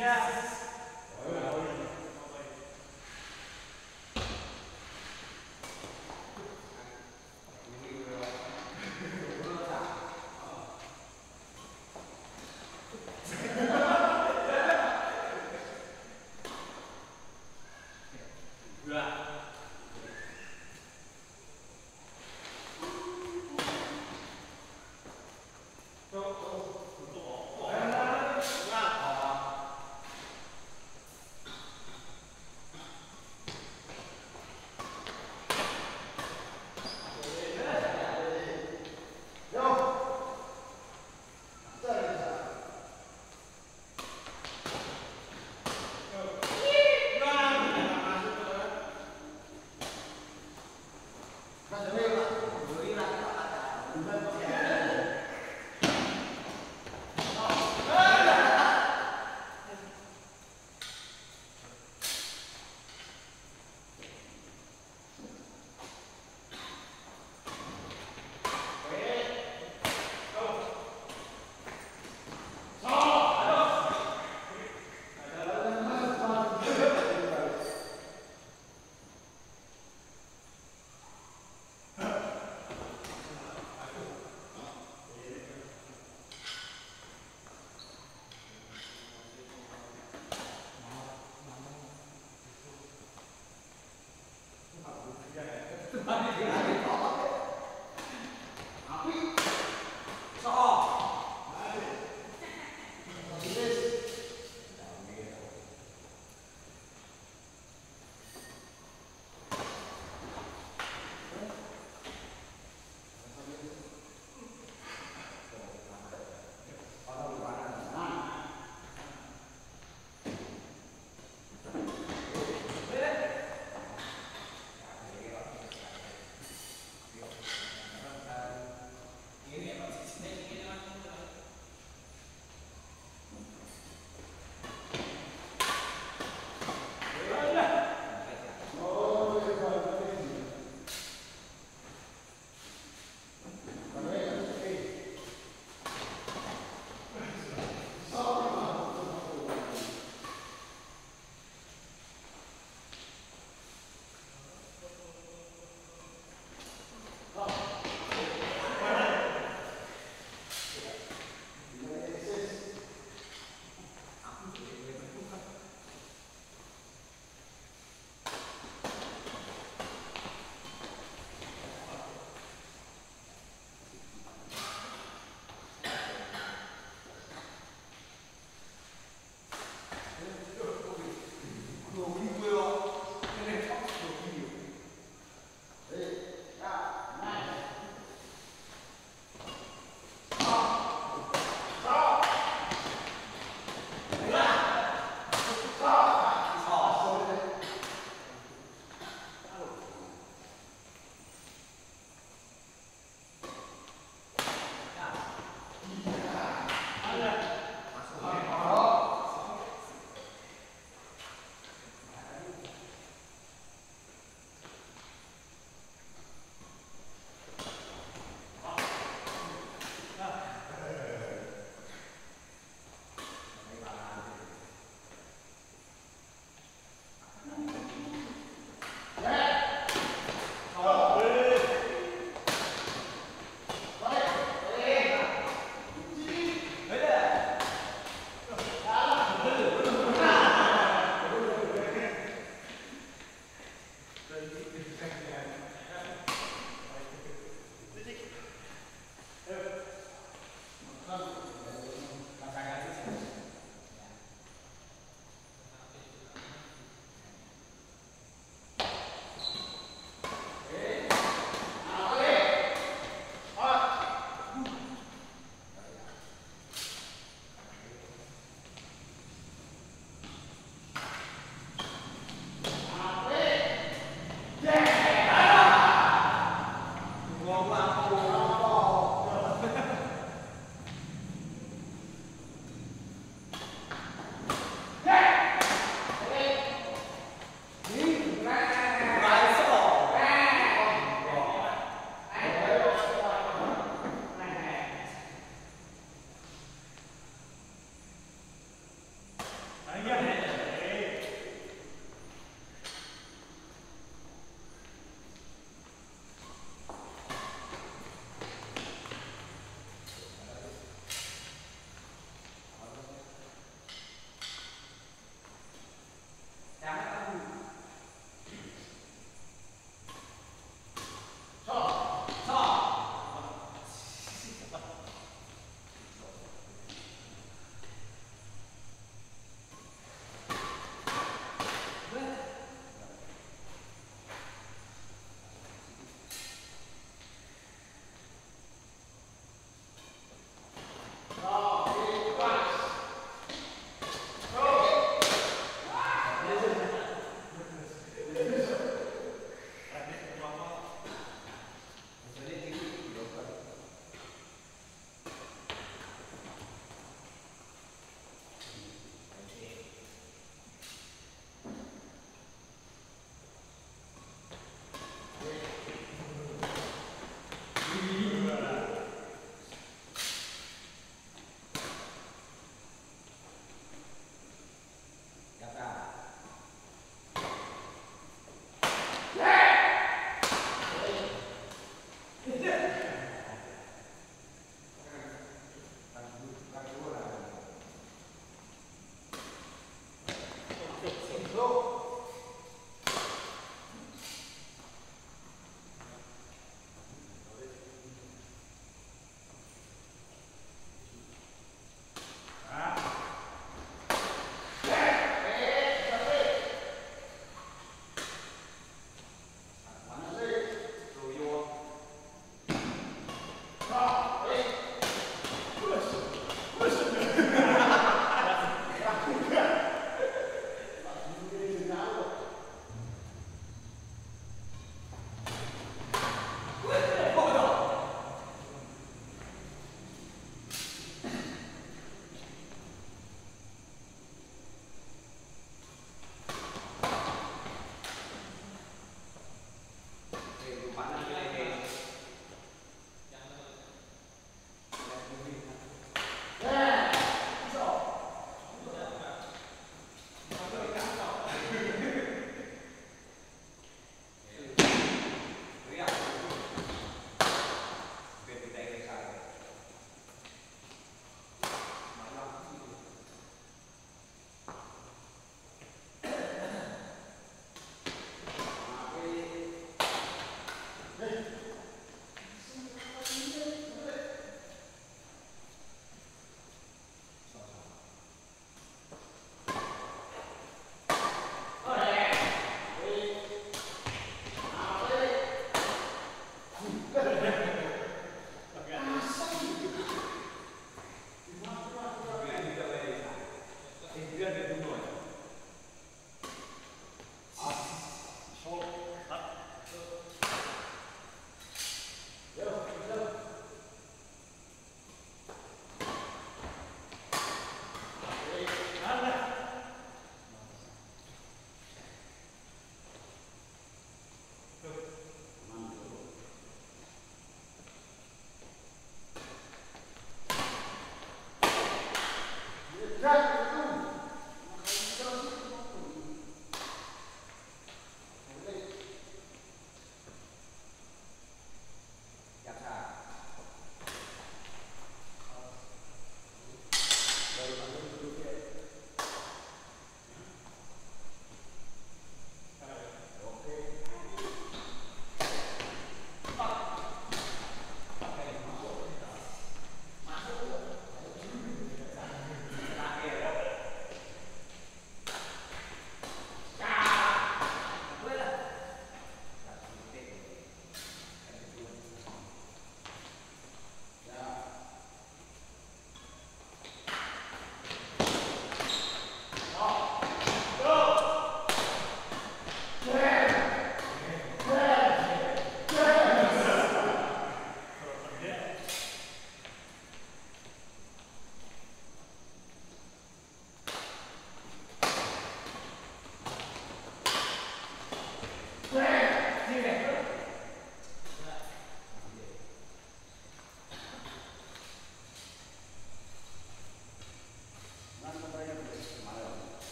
Yes.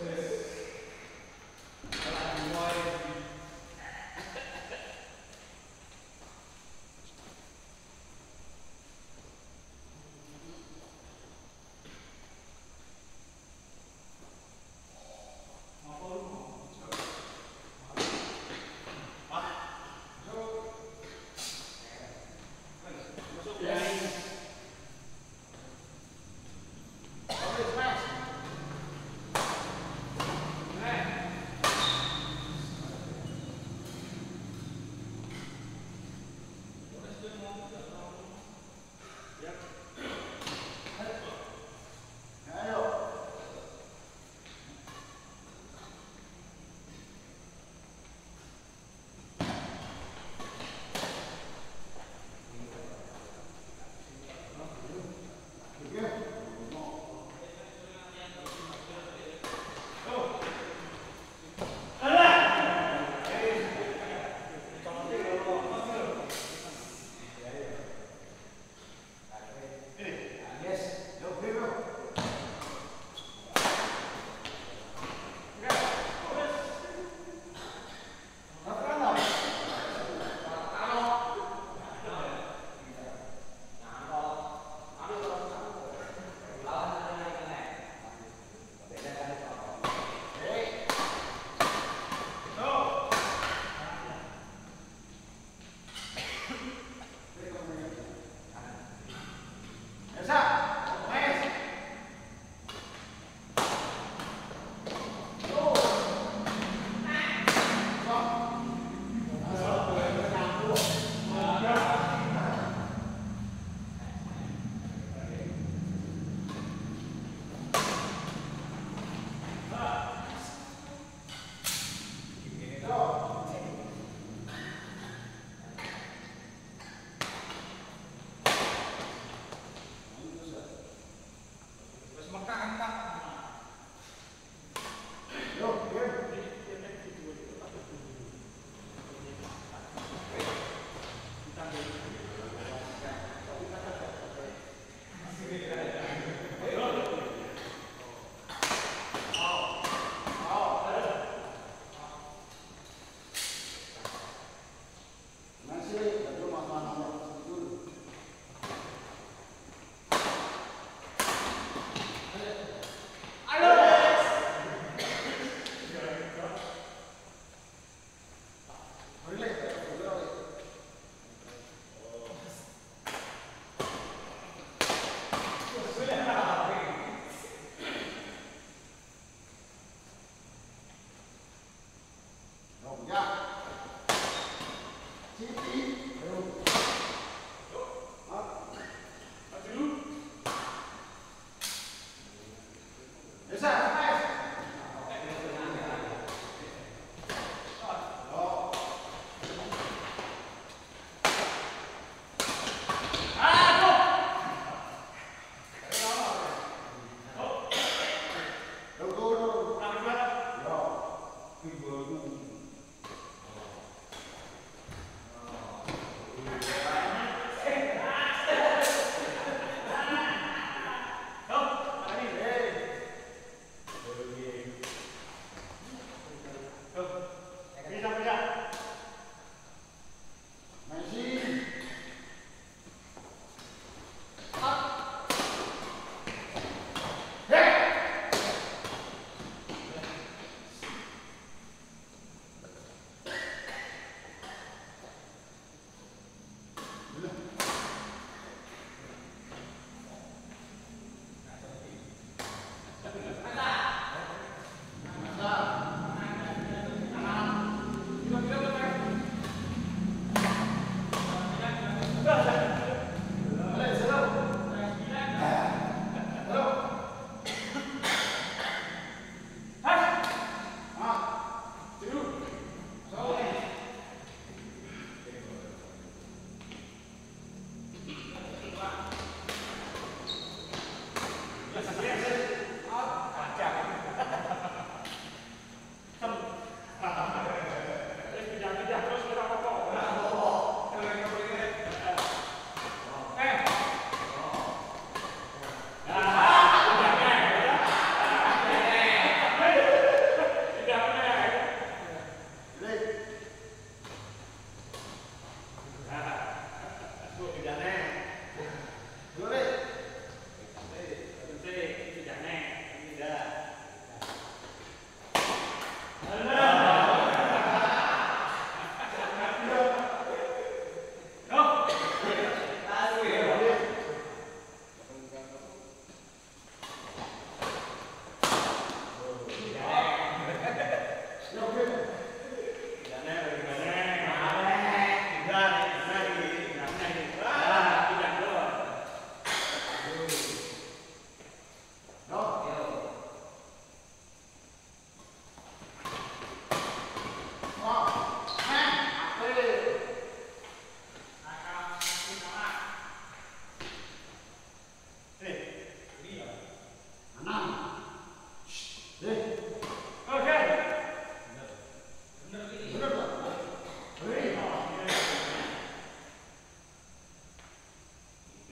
Yes. Yeah.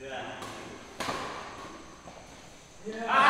Yeah. Yeah.